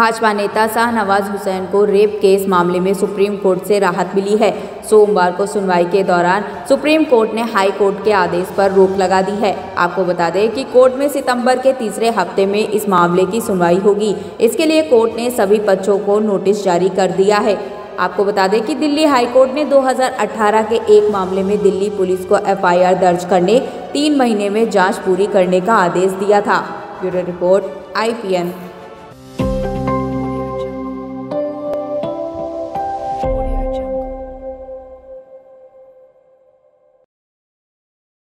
भाजपा नेता शाहनवाज हुसैन को rape case मामले में सुप्रीम कोर्ट से राहत मिली है। सोमवार को सुनवाई के दौरान सुप्रीम कोर्ट ने हाई कोर्ट के आदेश पर रोक लगा दी है। आपको बता दें कि कोर्ट में सितंबर के तीसरे हफ़्ते में इस मामले की सुनवाई होगी। इसके लिए कोर्ट ने सभी पक्षों को नोटिस जारी कर दिया है। आपको बता दें कि दिल्ली हाईकोर्ट ने 2018 के एक मामले में दिल्ली पुलिस को एफआईआर दर्ज करने तीन महीने में जाँच पूरी करने का आदेश दिया था। Bureau report, IPN.